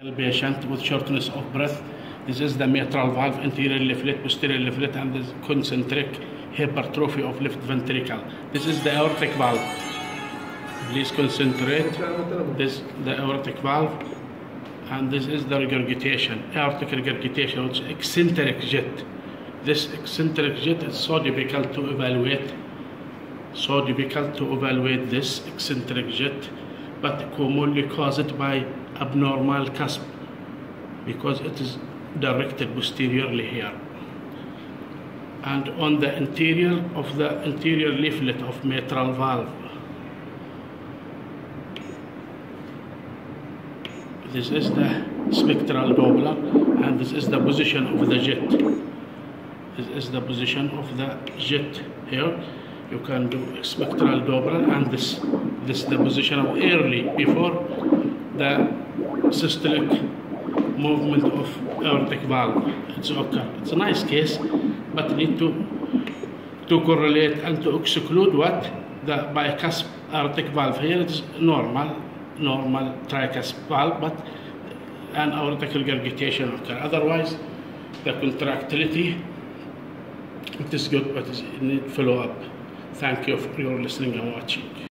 patient with shortness of breath. This is the mitral valve, anterior leaflet, posterior leaflet, and the concentric hypertrophy of left ventricle. This is the aortic valve. Please concentrate. This the aortic valve, and this is the regurgitation, aortic regurgitation, which is eccentric jet. This eccentric jet is so difficult to evaluate. So difficult to evaluate this eccentric jet, but commonly caused by abnormal cusp because it is directed posteriorly here. And on the interior of the anterior leaflet of mitral valve. This is the spectral Doppler and this is the position of the jet. This is the position of the jet here. You can do spectral Doppler and this this is the position of early before the systolic movement of aortic valve. It's okay. It's a nice case, but need to to correlate and to exclude what the bicuspid aortic valve here is normal, normal tricuspid valve, but an aortic regurgitation occur. Otherwise, the contractility it is good, but it need follow up. Thank you for your listening and watching.